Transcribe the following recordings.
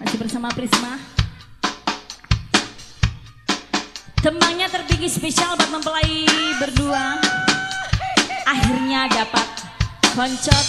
Masih bersama Prisma. Tembangnya terpilih spesial buat mempelai berdua. Akhirnya dapat koncot.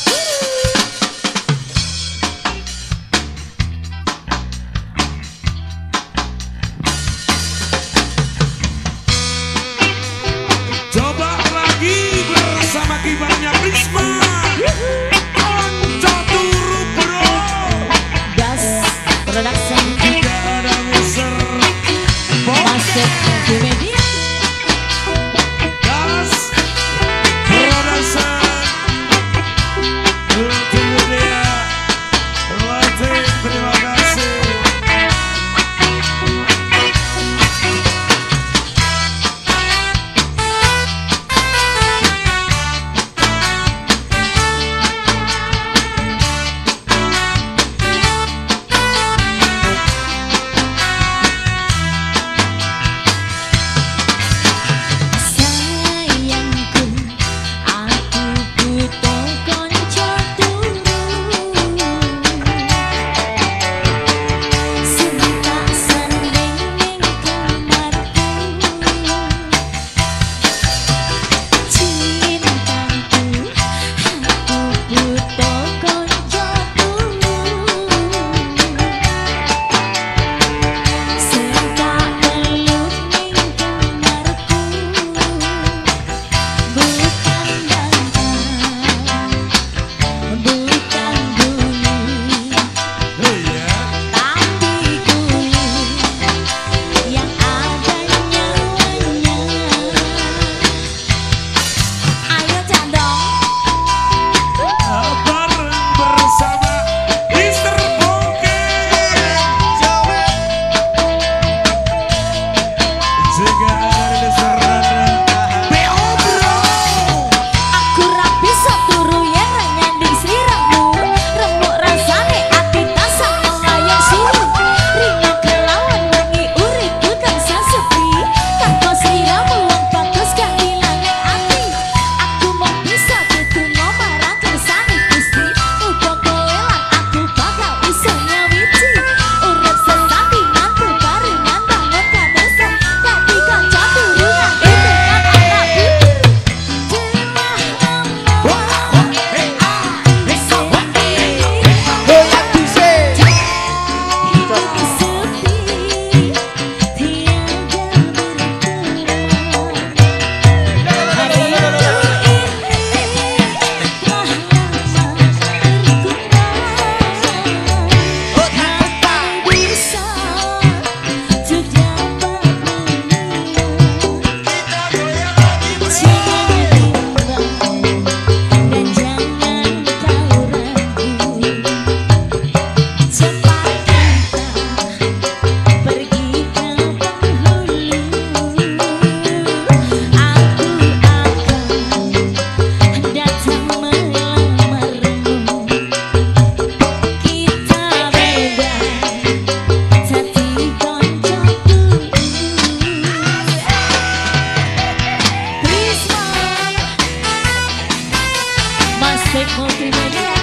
Mastek Multimedia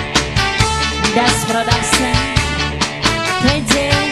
Das Production PJ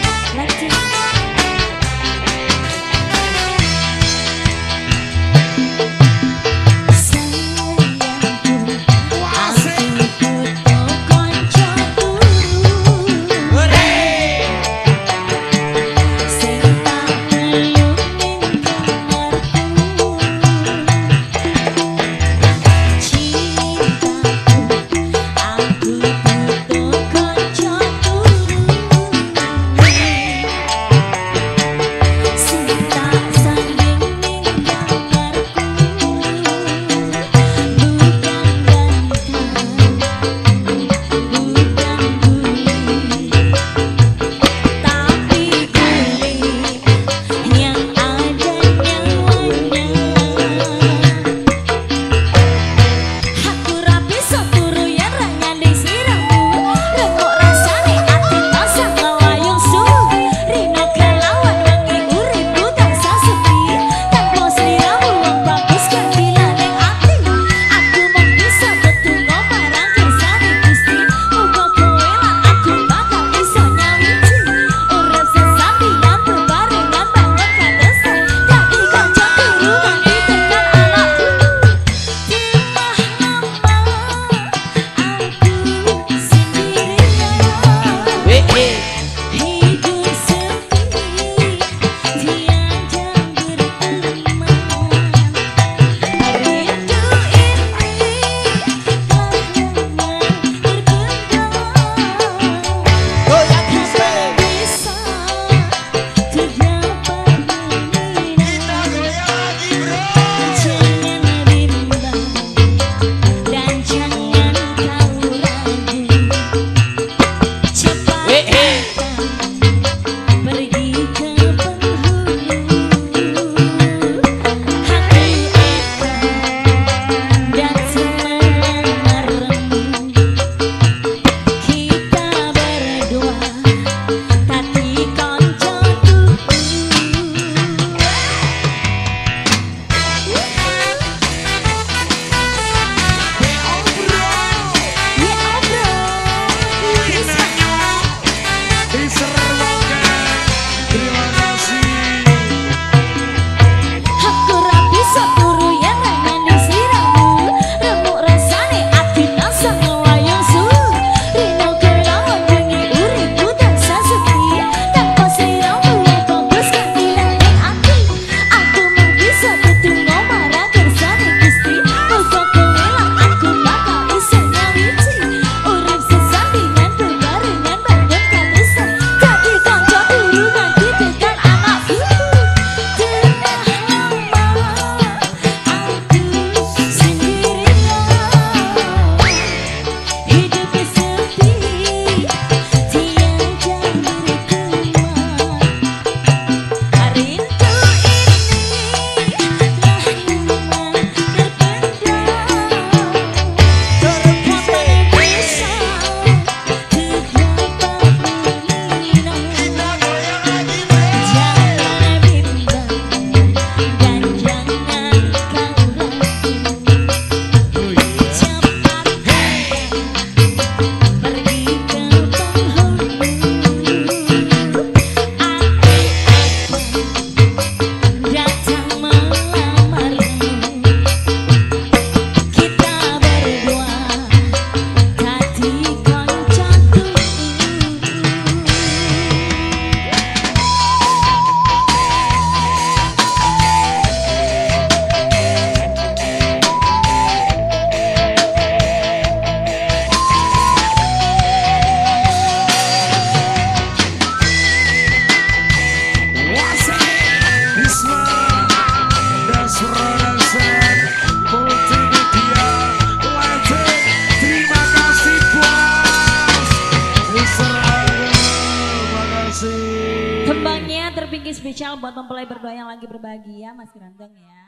buat mempelai berdua yang lagi berbahagia Mas Grandong ya